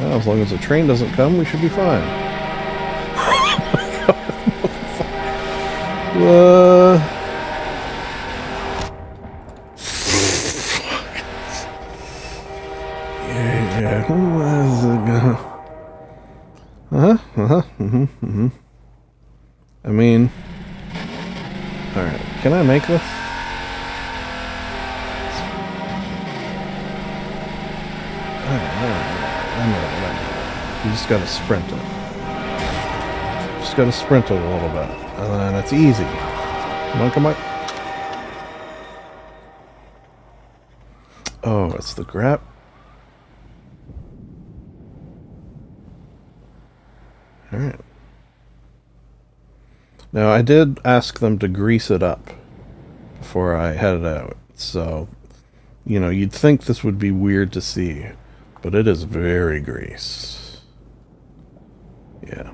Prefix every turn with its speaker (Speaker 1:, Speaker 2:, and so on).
Speaker 1: Well, as long as the train doesn't come, we should be fine. it? Uh huh. Uh huh. Mm-hmm. Mm-hmm. I mean, all right. Can I make this? You just gotta sprint it. Just gotta sprint it a little bit. And then it's easy. Come on, come on. Oh, it's the grab. Alright. Now, I did ask them to grease it up before I headed out. So, you know, you'd think this would be weird to see, but it is very grease. Yeah.